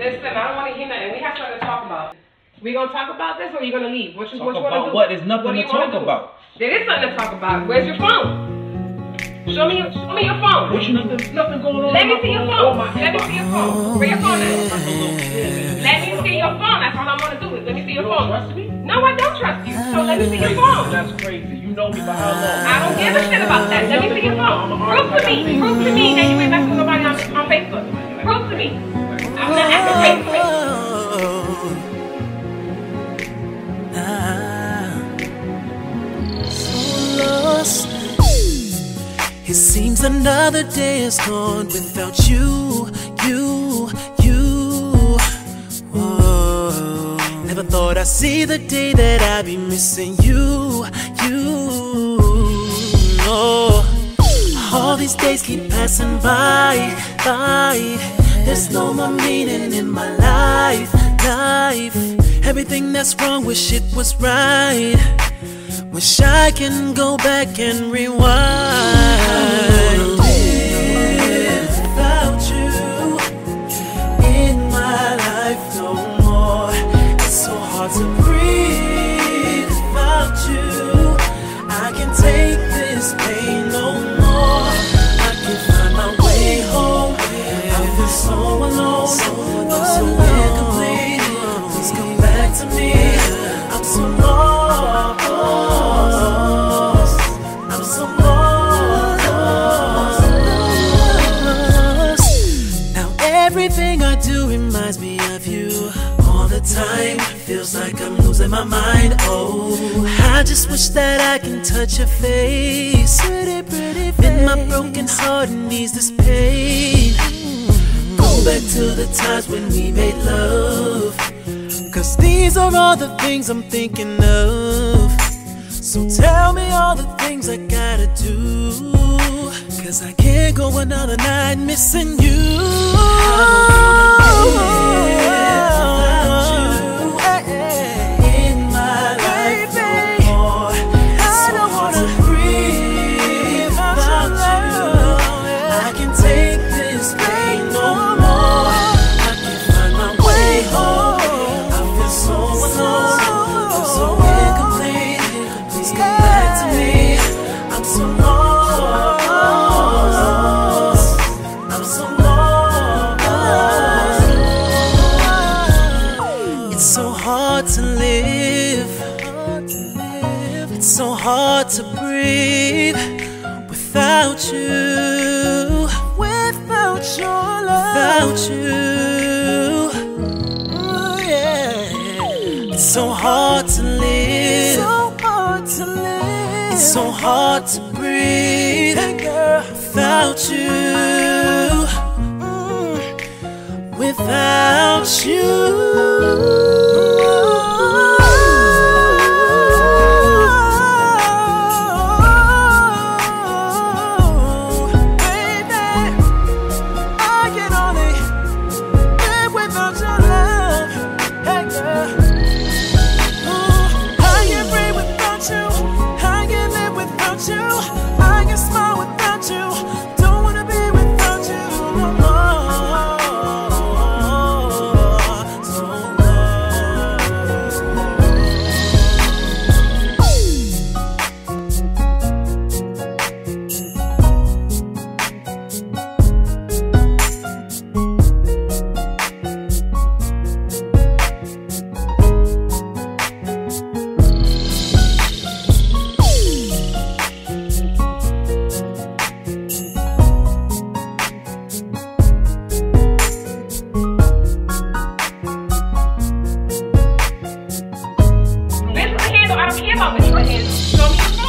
Listen, I don't want to hear nothing. We have something to talk about. We gonna talk about this, or you gonna leave? What you, Talk what you wanna about do? what? There's nothing What to talk about. There is something to talk about. Where's your phone? Show me your, show me your phone. What you nothing, nothing going on? Let me see your phone? phone. Oh, Let me see your phone. Where your phone at? Let me see your phone. That's all I want to do is let me see your You don't phone. trust me? No, I don't trust you. So let me see your phone. That's crazy. You know me for how long? I don't give a shit about that. Let me see your phone. Prove to me. Prove to me that you ain't messing with nobody on, on Facebook. Prove to me. Crazy. lost. It seems another day is gone without you, you, you. Whoa. Never thought I'd see the day that I'd be missing you, you. Oh. All these days keep passing by, by. There's no more meaning in my life, life. Everything that's wrong, wish it was right. Wish I can go back and rewind. So alone. I'm so incomplete. Please come back to me. I'm so lost. I'm so lost. Now everything I do reminds me of you. All the time feels like I'm losing my mind. Oh, I just wish that I can touch your face. Pretty, pretty face. And my broken heart needs this pain. Back to the times when we made love. Cause these are all the things I'm thinking of. So tell me all the things I gotta do. Cause I can't go another night missing you. Hard to live. It's so hard to breathe without you. Without your love. Without you. Ooh, yeah. It's so hard to live. So hard to live. It's so hard to breathe without you. Mm. Without you. Is handle. I don't care about what me your